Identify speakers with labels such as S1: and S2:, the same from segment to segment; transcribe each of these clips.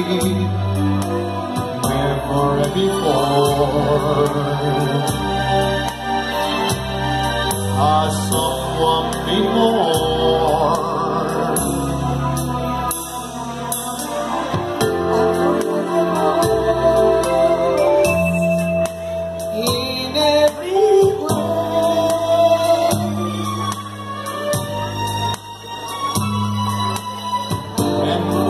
S1: Never before. Has someone before and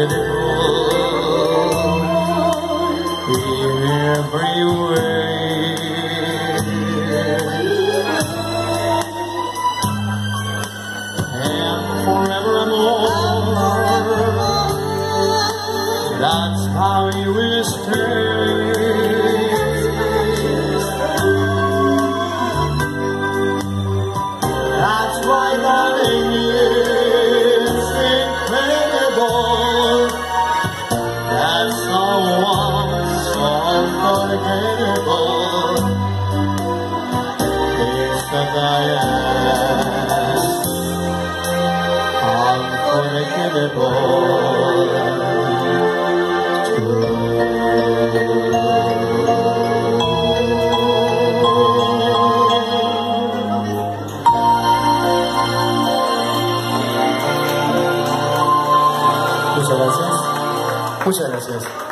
S1: Unforgettable Muchas gracias. Muchas gracias.